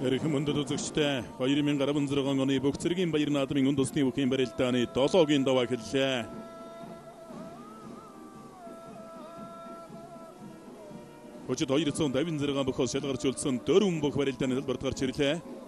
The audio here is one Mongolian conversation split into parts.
Эрхэм өндөд үзэгчтэй 2016 оны бүх зэргийн баяр наадмын үнд усны бүхийн барилдааны 7-гийн даваа хэллээ. Өчигд 256 бөхөөс шалгарч үлдсэн 4 бүх барилдааны төлбөрт гарч ирлээ.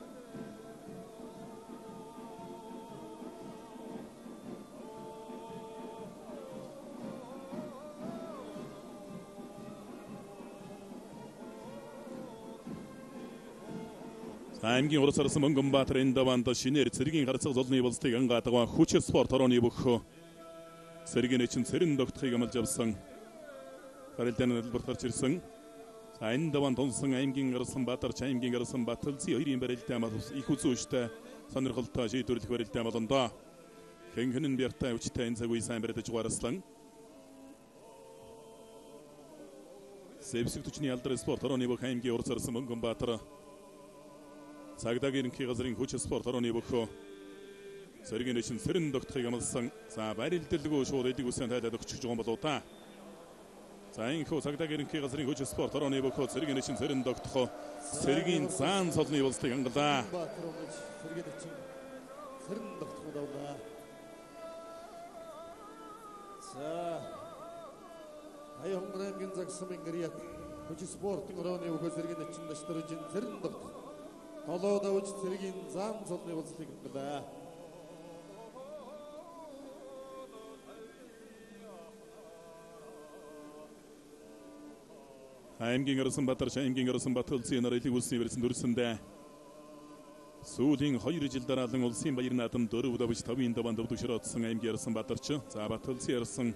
Аймгийн урас арсан Мөнгөнбаатар Эндаванд шинээр цэргийн гарцаг золны болцыг ангаадаг хүч спорт орооны бөхөө цэргийн эчин цэрэн тогтхыг амлж авсан. Гарилдааны хэлбэрт гарч ирсэн. Эндаванд тунсан аймгийн гарсан Баатар аймгийн гарсан Баталци хоёрын барилдаа мал их үзүүштэй сонирхолтой шийдвэрлэх барилдаа болондоо хэнхэнэн бяртай өвчтэй энэ цаг үе сайн барьж гуараслан Сэвсэг төчний алдар спорт орооны бүх аймгийн урас арсан Мөнгөнбаатар цагдаагийн ерөнхий газрын хүч спорт орооны бөхөө Сэргийн нэшин сэрэн догтхыг амлсан. За барилдэлгүй шууд эдэг үсэн тайлаад өгч байгаа болоо та. За инхүү цагдаагийн ерөнхий газрын хүч спорт орооны бөхөө Сэргийн нэшин сэрэн догтхоо Сэргийн заан цолны болцыг ангалаа. Сэргийн нэшин сэрэн догтхоо давлаа. За Аянграймгийн загсамын гэрьяд хүч спортын орооны бөхөө Сэргийн нэшин дэштержин сэрэн догтхоо Толоо давж цэргийн зам цолны болцыг гэлээ. аймгийн Орсон Батар аймгийн Орсон Батулсын нарыг үлсний версэн дүрсэндээ сүүлийн 2 жил дараалан улсын баяр наадам 4 давж 5-ын даван дөвдөшрөөдсөн аймгийн Орсон Батарч за Батулсын Орсон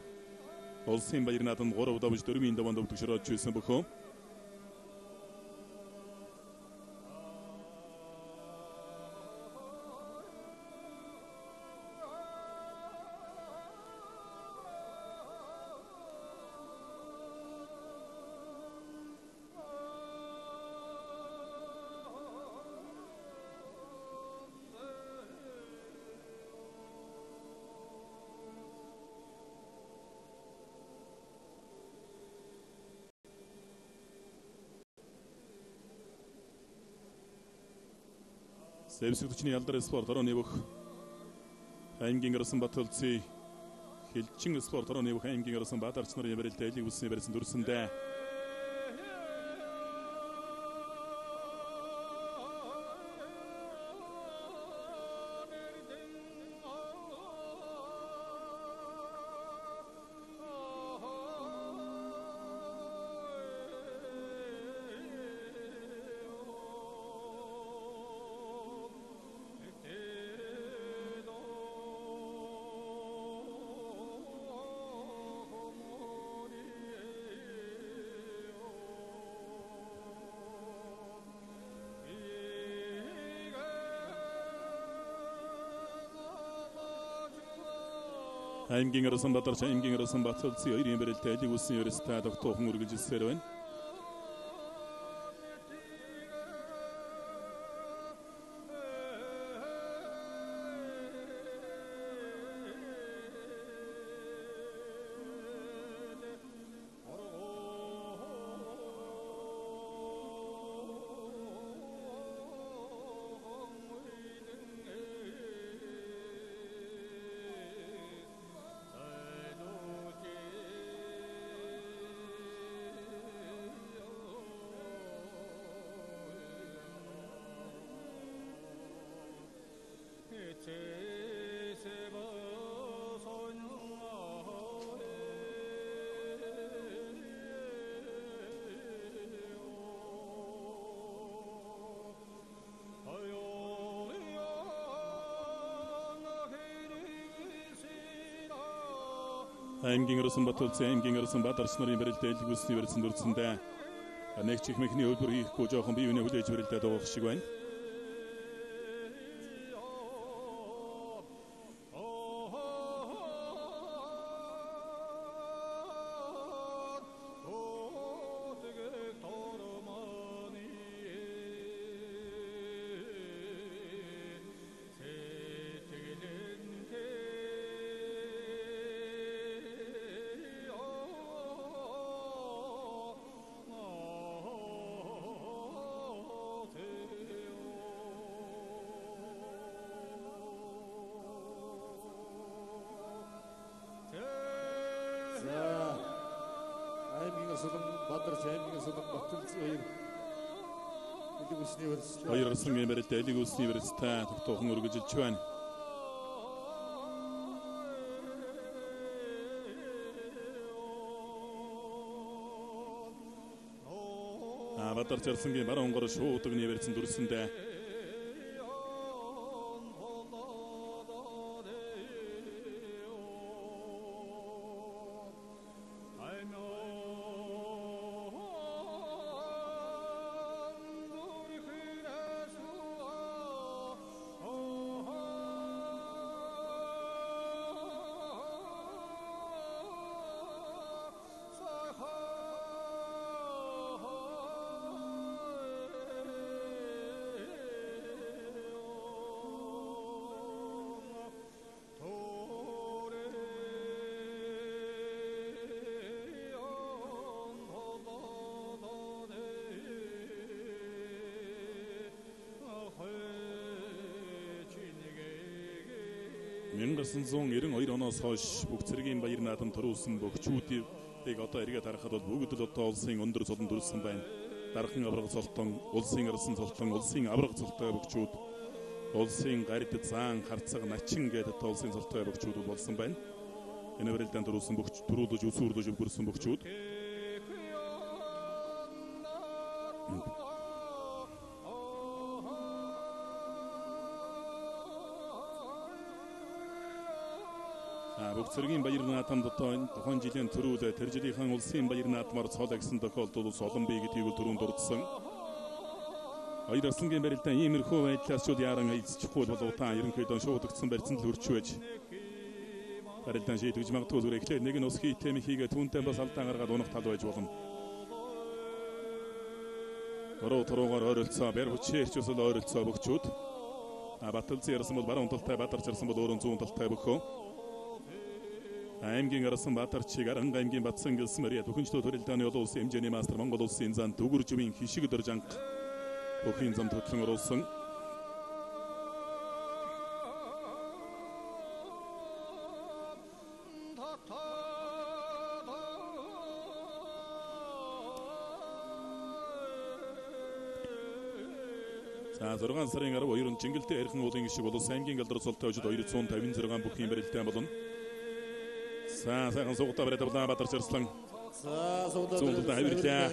улсын баяр наадам 3 давж 4-ын даван дөвдөшрөөдж байсан бөхөө Сэвсэг төчний ялдар спорт орооны бүх аймгийн гарсан Батулцын хилчин спорт орооны бүх аймгийн гарсан Баатарч нарын барилдаа элийг үсний барьсан дүрсэндээ аймгийн Орсон Батар аймгийн Орсон Батулцын хоёрын барилдаа элиг үсний ерөөстэй тогтоохон үргэлжилсээр байна. Аймгийн Орсон Батулцын аймгийн Орсон Баатарч нарын барилдаа элэг үсний барьсан дүрцэндээ нэг чих мэхний хөлбөр хийхгүй жоохон бие биенээ хүлээж барилдаа дуугах шиг байна. Аймгийн асуулан Бадарч аймгийн асуулан Батэлц хоёр Илэг усны барьцлаа. Хоёр арслангийн барилдаа элиг үлсний барилцтай тогтоохон өргөжилж байна. Бадарч арслангийн баруун гор шууд өгний барьцсан дүрсэндээ Мянган 992 оноос хойш бүх цэргийн баяр наадам төрүүлсэн бөхчүүдийг одоо эргээд харахад бол бүгд л одоо улсын өндөр цолон дүрсэн байна. Дархан авраг цолтон, улсын арсан цолтон, улсын авраг цолтой бөхчүүд, улсын гарид заан харцаг начин гэдэг одоо улсын цолтой бөхчүүд болсон байна. Энэ барилдаан төрүүлсэн бөхч төрүүлж өсвөрлөж өвгөрсөн бөхчүүд. Бүх цэргийн баяр наадамд одоо тухайн жилийн төрүүлээ тэр жилийнхэн улсын баяр наадмаар цоолоо гэсэн тохиолдол ус олон бий гэдгийг түрүүнд дурдсан. Хоёр аслангийн барилдаа иймэрхүү байдлаас ч яран эзчихгүй бол утаа ерөнхийдөө шуудагдсан барьцсан л хөрч байж. Барилдаан шийдвэж магадгүй зүгээр эхлээд нэг нь ус хийтэм хийгээ түүнтэй бас алдаа гаргаад унах тал байж болно. Ороо туруугаар ойролцоо бэр хүчээр ч усэл ойролцоо бөхчүүд. А Баталзын ярсан бол баруун талтай Батарч ярсан бол өөрөн зүүн талтай бөхөө аймгийн арсан Баатарчиг Аранга аймгийн Батсан гэлсэн мөрья бүхэнчлөө төрөлдөөний олон улсын хэмжээний мастер Монгол улсын зан дүгүр живийн хишиг дөрж анх бүхэн зам төтлөн оруулсан За 6 сарын 12-нд Жингэлтэй ярхан уулын гişиг болон аймгийн галдар цолтой өжид 256 бүхэн барилтаа болно. За сайхан суугатаа бариад Улаан Баатар Чарслан. За суугатаа хавирлаа.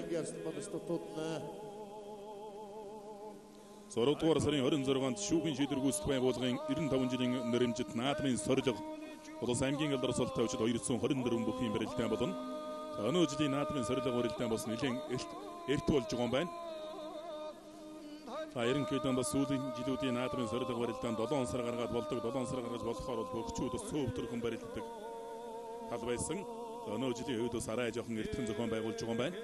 Зургдугаар сарын 26-нд шүүхийн шийдвэр гүйцэтгэх байгууллагын 95 жилийн нэрэмжит наадмын сорилго Улс аймгийн алдар сул тавьчид 224 бүхийн барилдаан болно. За өнөө жилийн наадмын сорилго барилдаан бас нэлээд эрт болж байгаа юм байна. За ерөнхийдөө бас сүүлийн жилүүдийн наадмын сорилго барилдаан 7 сар гаргаад болдог. 7 сар гаргаж болохоор бол бөхчүүд бас цөв төрхөн барилддаг тал байсан. Өнөө жилийн үед бас арай жоохон эртхэн зохион байгуулж байгаа юм байна.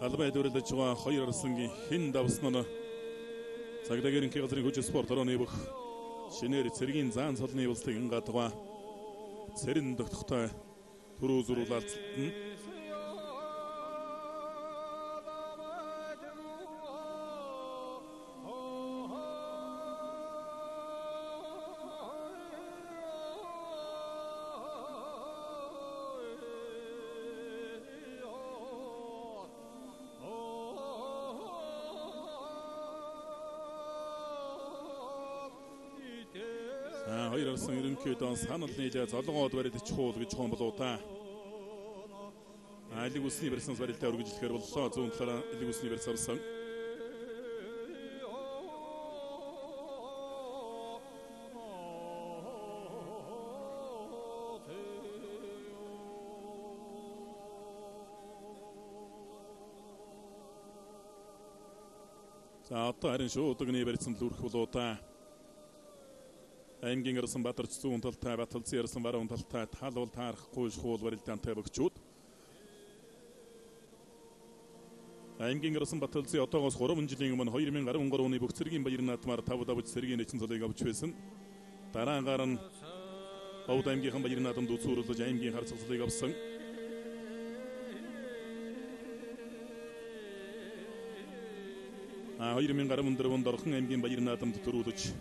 Талбай дөрлөж байгаа хоёр арслангийн хэн давсан нь Цагдаагийн ерөнхий газрын хүч спорт орооны бүх шинээр цэргийн заан цолны улсыг ингаатгаа цэрэн тогтохтой түрүү зурулаалцалт нь ерөнхийдөө санал нийлээ золгоод барил ичхуул гэж хон болоо та. Алиг усны барьсан барилтаа өргөжлөхээр боллоо зүүн талаараа алиг усны барьс орсон. За одоо харин шууд өгний барьсан л үрэх болоо та аймгийн ирсэн Бадарч зүүн талтай Баталцын ирсэн баруун талтай талвал таарахгүй шуул барилдаантай бөгчүүд аймгийн гарсан Баталзын одоогоос 3 жилийн өмнө 2013 оны бүх цэргийн баяр наадмаар 5 давж цэргийн эчин цолыг авч байсан. Дараагаар нь Бовд аймгийнхан баяр наадамд үзүүлж аймгийн хар цогцлыг авсан. А 2014 онд Орхон аймгийн баяр наадамд төрүүлж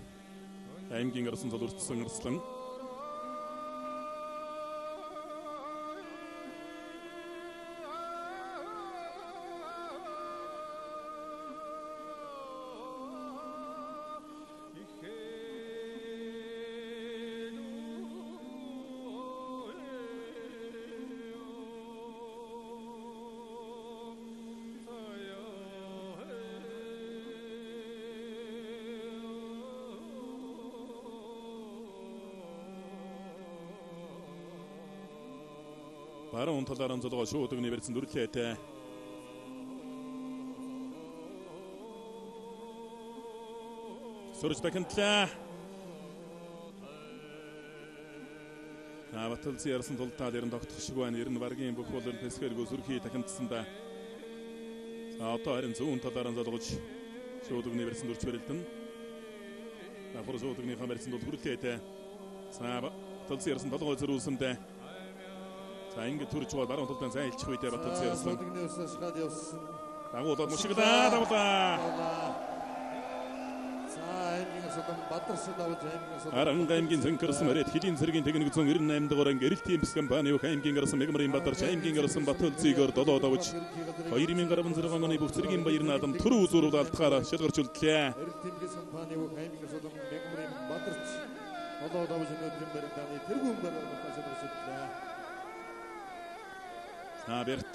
аймгийн гарсан цол өртсөн Арслан баруун талаар нь золгоо шууд өгнө барьсан дүрлээтэй. Сөрж бакентлаа. Аваталц ярсан тултаа дэрэн тогтох шиг байна. Ер нь варгийн бүх бол пэсгэргөө сүрхий тахимдсан да. За одоо харин зүүн талаар нь золгож шууд өгнө барьсан дүрч барилдан. Ахур шууд өгнийхаа барьсан тул хүрлээтэй. За талц ярсан толгой зөрүүлсэндээ За ингэ төрж байгаа баруун талдаа сайн илчих үедээ Баталц ярьсан. Содгны усаа шахаад явсан. Дагуулаад мушиглаа давлаа. За аймгийн содон Бадаршин давж аймгийн содон Аран аймгийн зэнкэрсэн мөрөд хэдийн цэргийн техник 198 дугаар анги эрэлт тим компани бүх аймгийн гарсан Мегмарын Бадарч аймгийн гарсан Баталцыгоор долоо давж 2016 оны бүх цэргийн баяр наадам төр үзүүрүүл алтахаар шалгарч үлдлээ. Эрэлт тэмгээс компани бүх аймгийн содон Мегмарын Бадарч Олоо давж өнөөдрийн барилдааны тэргүүн барилдаа шалгарч ирлээ. За Берт